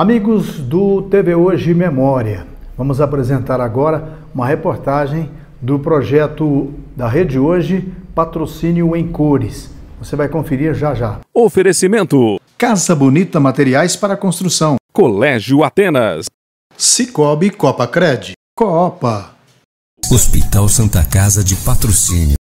Amigos do TV Hoje Memória, vamos apresentar agora uma reportagem do projeto da Rede Hoje Patrocínio em Cores. Você vai conferir já já. Oferecimento: Casa Bonita Materiais para Construção. Colégio Atenas. Cicobi Copa Cred. Copa. Hospital Santa Casa de Patrocínio.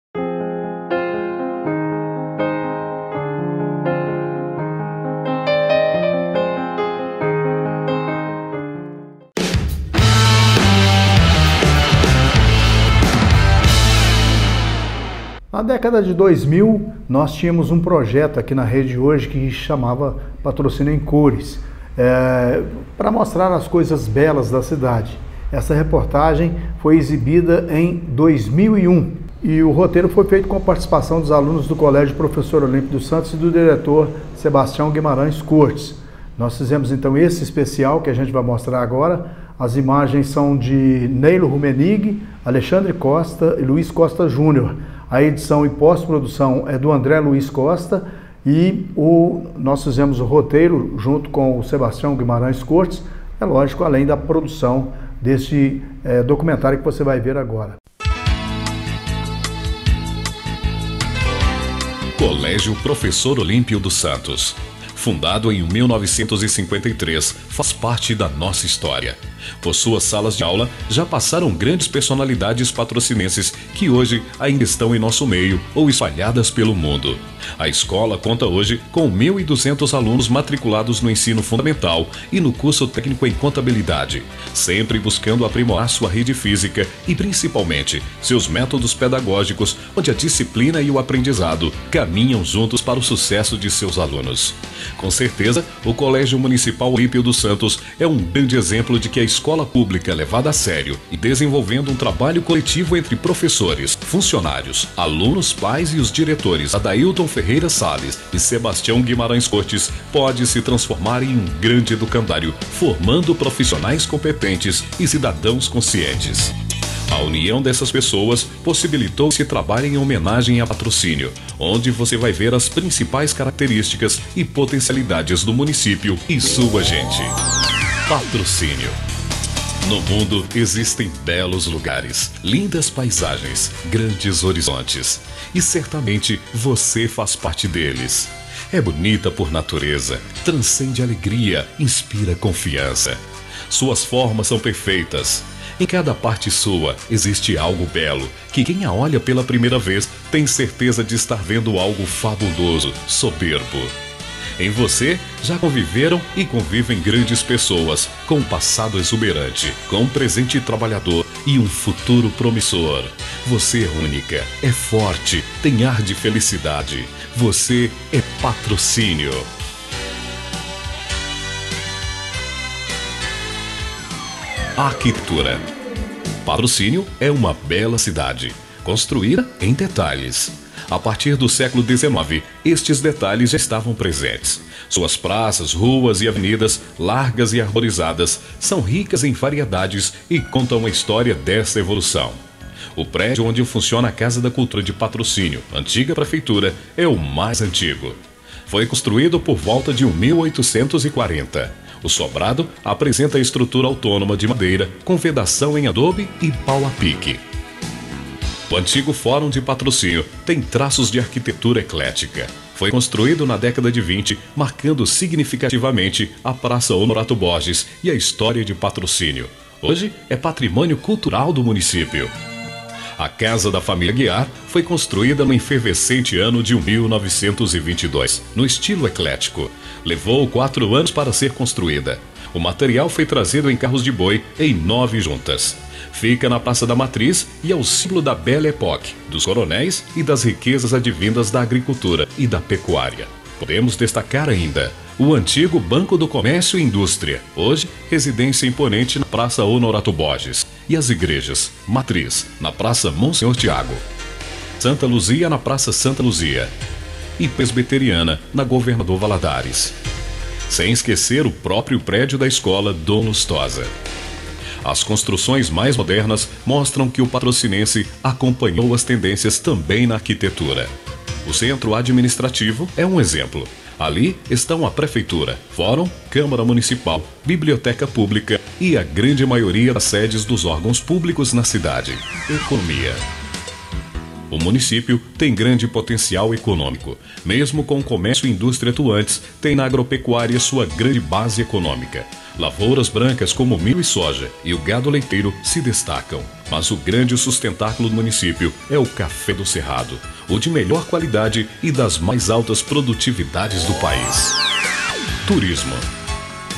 Na década de 2000, nós tínhamos um projeto aqui na rede hoje que chamava Patrocínio em Cores, é, para mostrar as coisas belas da cidade. Essa reportagem foi exibida em 2001 e o roteiro foi feito com a participação dos alunos do Colégio Professor Olímpio dos Santos e do diretor Sebastião Guimarães Cortes. Nós fizemos então esse especial que a gente vai mostrar agora. As imagens são de Neilo Rumenig, Alexandre Costa e Luiz Costa Júnior. A edição e pós-produção é do André Luiz Costa e o, nós fizemos o roteiro junto com o Sebastião Guimarães Cortes, é lógico, além da produção deste é, documentário que você vai ver agora. Colégio Professor Olímpio dos Santos. Fundado em 1953, faz parte da nossa história por suas salas de aula, já passaram grandes personalidades patrocinenses que hoje ainda estão em nosso meio ou espalhadas pelo mundo. A escola conta hoje com 1.200 alunos matriculados no ensino fundamental e no curso técnico em contabilidade, sempre buscando aprimorar sua rede física e principalmente seus métodos pedagógicos, onde a disciplina e o aprendizado caminham juntos para o sucesso de seus alunos. Com certeza, o Colégio Municipal Olímpio dos Santos é um grande exemplo de que a escola pública levada a sério e desenvolvendo um trabalho coletivo entre professores, funcionários, alunos, pais e os diretores Adailton Ferreira Sales e Sebastião Guimarães Cortes pode se transformar em um grande educandário, formando profissionais competentes e cidadãos conscientes. A união dessas pessoas possibilitou esse trabalho em homenagem a patrocínio, onde você vai ver as principais características e potencialidades do município e sua gente. Patrocínio. No mundo existem belos lugares, lindas paisagens, grandes horizontes. E certamente você faz parte deles. É bonita por natureza, transcende alegria, inspira confiança. Suas formas são perfeitas. Em cada parte sua existe algo belo, que quem a olha pela primeira vez tem certeza de estar vendo algo fabuloso, soberbo. Em você já conviveram e convivem grandes pessoas com um passado exuberante, com um presente trabalhador e um futuro promissor. Você é única, é forte, tem ar de felicidade. Você é patrocínio. Arquitetura. Patrocínio é uma bela cidade, construída em detalhes a partir do século XIX, estes detalhes já estavam presentes. Suas praças, ruas e avenidas, largas e arborizadas, são ricas em variedades e contam a história dessa evolução. O prédio onde funciona a Casa da Cultura de Patrocínio, antiga prefeitura, é o mais antigo. Foi construído por volta de 1840. O sobrado apresenta estrutura autônoma de madeira com vedação em adobe e pau a pique. O antigo Fórum de Patrocínio tem traços de arquitetura eclética. Foi construído na década de 20, marcando significativamente a Praça Honorato Borges e a história de patrocínio. Hoje é patrimônio cultural do município. A casa da família Guiar foi construída no efervescente ano de 1922, no estilo eclético. Levou quatro anos para ser construída. O material foi trazido em carros de boi em nove juntas. Fica na Praça da Matriz e é o símbolo da Belle Époque, dos coronéis e das riquezas advindas da agricultura e da pecuária. Podemos destacar ainda o antigo Banco do Comércio e Indústria, hoje residência imponente na Praça Honorato Borges, e as igrejas Matriz, na Praça Monsenhor Tiago, Santa Luzia, na Praça Santa Luzia, e Presbiteriana, na Governador Valadares. Sem esquecer o próprio prédio da escola Dom Lustosa. As construções mais modernas mostram que o patrocinense acompanhou as tendências também na arquitetura. O centro administrativo é um exemplo. Ali estão a Prefeitura, Fórum, Câmara Municipal, Biblioteca Pública e a grande maioria das sedes dos órgãos públicos na cidade. Economia. O município tem grande potencial econômico. Mesmo com comércio e indústria atuantes, tem na agropecuária sua grande base econômica. Lavouras brancas como milho e soja e o gado leiteiro se destacam. Mas o grande sustentáculo do município é o café do Cerrado, o de melhor qualidade e das mais altas produtividades do país. Turismo.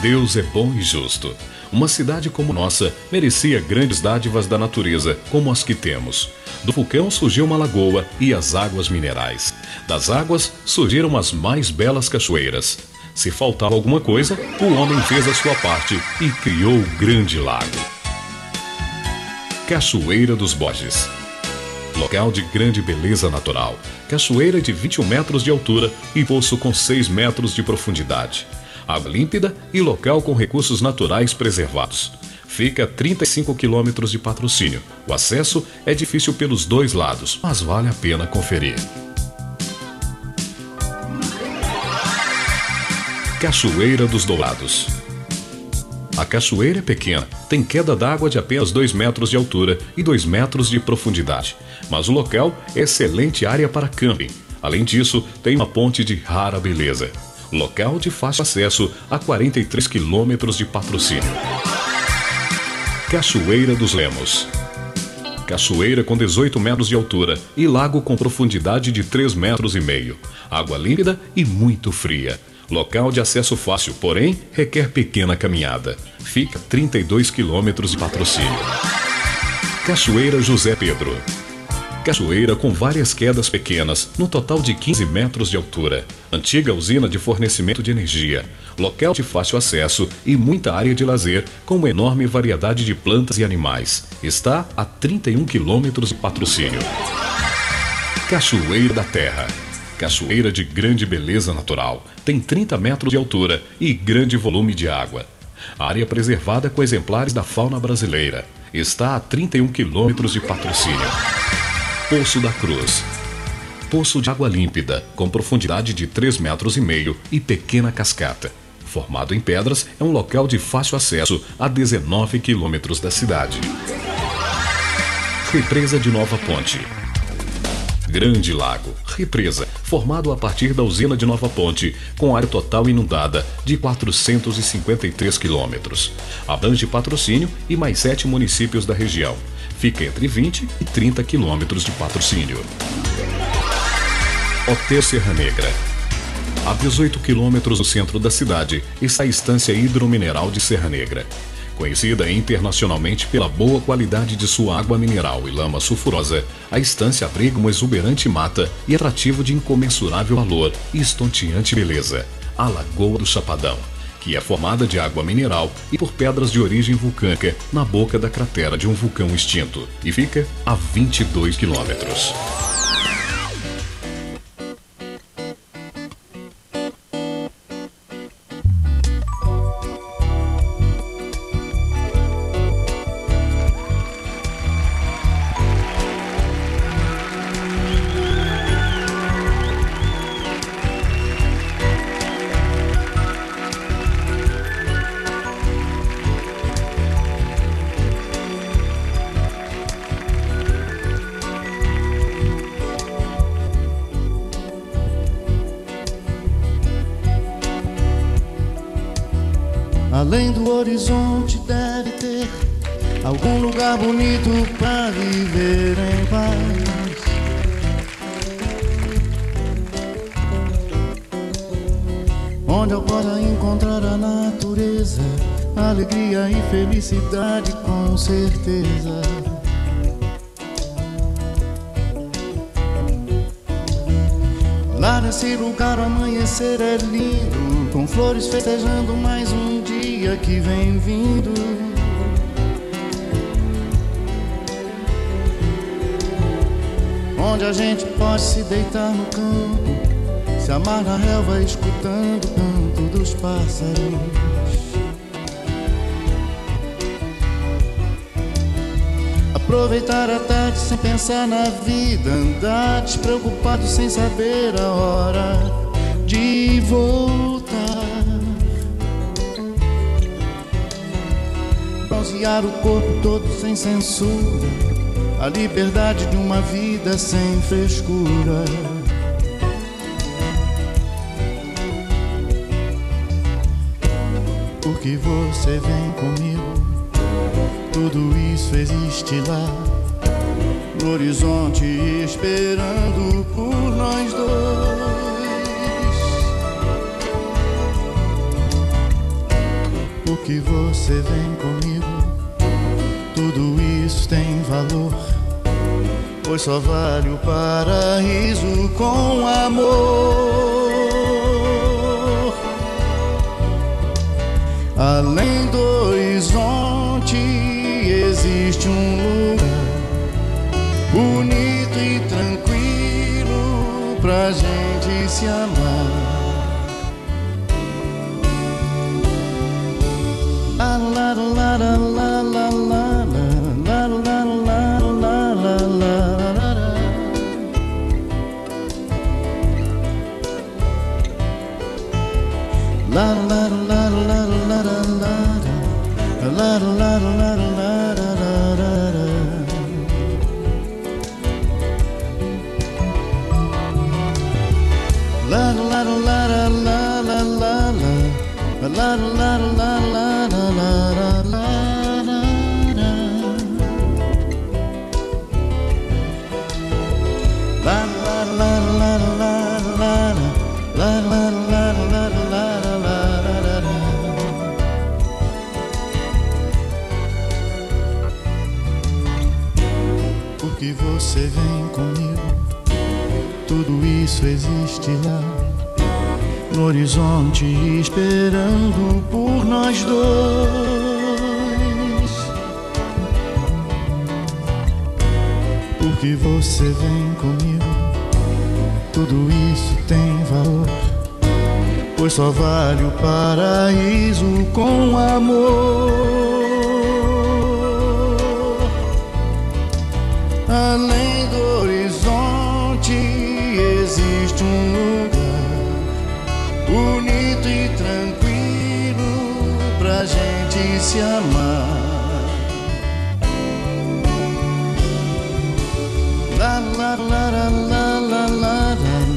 Deus é bom e justo. Uma cidade como nossa merecia grandes dádivas da natureza, como as que temos. Do vulcão surgiu uma lagoa e as águas minerais. Das águas surgiram as mais belas cachoeiras. Se faltava alguma coisa, o homem fez a sua parte e criou o grande lago. Cachoeira dos Borges. Local de grande beleza natural. Cachoeira de 21 metros de altura e poço com 6 metros de profundidade água límpida e local com recursos naturais preservados. Fica a 35 quilômetros de patrocínio. O acesso é difícil pelos dois lados, mas vale a pena conferir. Cachoeira dos Dourados. A cachoeira é pequena, tem queda d'água de apenas 2 metros de altura e 2 metros de profundidade, mas o local é excelente área para camping. Além disso, tem uma ponte de rara beleza local de fácil acesso a 43 quilômetros de patrocínio. Cachoeira dos Lemos. Cachoeira com 18 metros de altura e lago com profundidade de 3 metros e meio. Água límpida e muito fria. Local de acesso fácil, porém requer pequena caminhada. Fica 32 quilômetros de patrocínio. Cachoeira José Pedro cachoeira com várias quedas pequenas, no total de 15 metros de altura. Antiga usina de fornecimento de energia, local de fácil acesso e muita área de lazer, com uma enorme variedade de plantas e animais. Está a 31 quilômetros de patrocínio. Cachoeira da Terra. Cachoeira de grande beleza natural, tem 30 metros de altura e grande volume de água. Área preservada com exemplares da fauna brasileira. Está a 31 quilômetros de patrocínio. Poço da Cruz. Poço de água límpida, com profundidade de 3 metros e meio e pequena cascata. Formado em pedras, é um local de fácil acesso a 19 quilômetros da cidade. Represa de Nova Ponte. Grande Lago, represa, formado a partir da usina de Nova Ponte, com área total inundada de 453 quilômetros. Abrange patrocínio e mais sete municípios da região Fica entre 20 e 30 quilômetros de patrocínio. Hotel Serra Negra. A 18 quilômetros do centro da cidade está a Estância Hidromineral de Serra Negra. Conhecida internacionalmente pela boa qualidade de sua água mineral e lama sulfurosa, a estância abriga uma exuberante mata e atrativo de incomensurável valor e estonteante beleza. A Lagoa do Chapadão que é formada de água mineral e por pedras de origem vulcânica na boca da cratera de um vulcão extinto, e fica a 22 quilômetros. Além do horizonte deve ter algum lugar bonito para viver em paz. Onde eu possa encontrar a natureza, alegria e felicidade com certeza. Lá nesse lugar o amanhecer é lindo, com flores festejando mais um dia que vem vindo. Onde a gente pode se deitar no campo, se amar na relva escutando o canto dos pássaros. Aproveitar a tarde sem pensar na vida, andar despreocupado sem saber a hora de voltar. Bronzear o corpo todo sem censura, a liberdade de uma vida sem frescura. Porque você vem comigo, tudo isso existe lá no horizonte esperando por nós dois. Porque você vem comigo, tudo isso tem valor. Pois só vale o paraíso com amor. Além do horizonte existe um lugar bonito e tranquilo pra gente se amar. Porque você vem comigo. Tudo isso existe lá no horizonte esperando por nós dois. Porque você vem comigo, tudo isso tem valor. Pois só vale o paraíso com amor. Além se amar. La la la la la la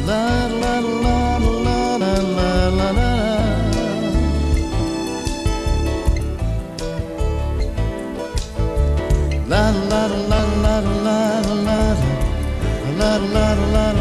la la la La la la la la la la la la la la la la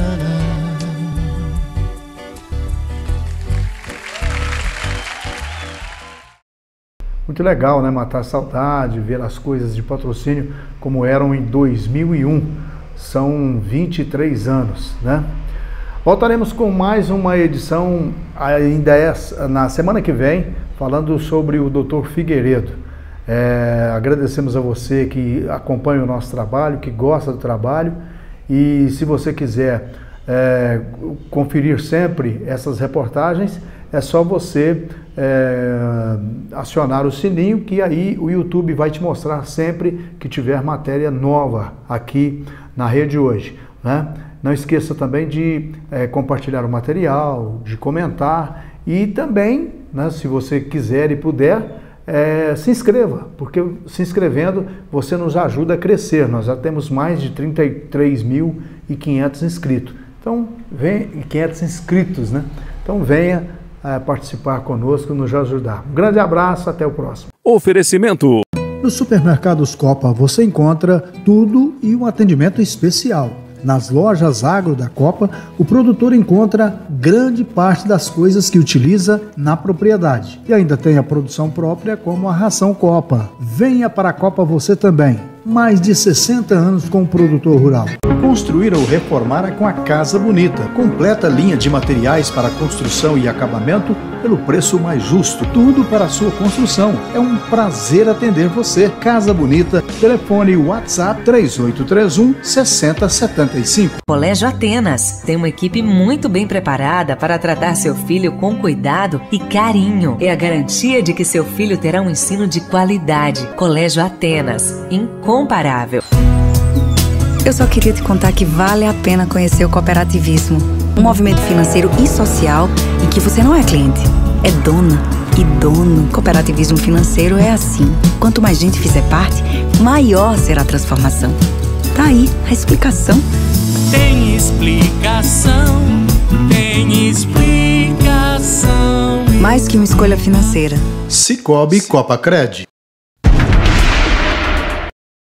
Muito legal, né? Matar a saudade, ver as coisas de patrocínio como eram em 2001. São 23 anos, né? Voltaremos com mais uma edição ainda essa, na semana que vem, falando sobre o Dr. Figueiredo. É, agradecemos a você que acompanha o nosso trabalho, que gosta do trabalho e se você quiser é, conferir sempre essas reportagens, é só você é, acionar o sininho que aí o YouTube vai te mostrar sempre que tiver matéria nova aqui na rede hoje. Né? Não esqueça também de é, compartilhar o material, de comentar e também, né, se você quiser e puder, é, se inscreva, porque se inscrevendo você nos ajuda a crescer. Nós já temos mais de 33.500 inscritos. Então, vem 500 inscritos, né? Então venha é, participar conosco, nos ajudar. Um grande abraço, até o próximo. Oferecimento. Nos supermercados Copa você encontra tudo e um atendimento especial. Nas lojas agro da Copa, o produtor encontra grande parte das coisas que utiliza na propriedade. E ainda tem a produção própria, como a ração Copa. Venha para a Copa você também. Mais de 60 anos com o produtor rural. Construir ou reformar é com a Casa Bonita. Completa linha de materiais para construção e acabamento pelo preço mais justo. Tudo para a sua construção. É um prazer atender você. Casa Bonita, telefone WhatsApp 3831 6075. Colégio Atenas tem uma equipe muito bem preparada para tratar seu filho com cuidado e carinho. É a garantia de que seu filho terá um ensino de qualidade. Colégio Atenas, incomparável. Eu só queria te contar que vale a pena conhecer o cooperativismo, um movimento financeiro e social em que você não é cliente, é dona e dono. Cooperativismo financeiro é assim. Quanto mais gente fizer parte, maior será a transformação. Tá aí a explicação. Tem explicação, tem explicação. Mais que uma escolha financeira. Cicobi Copacred.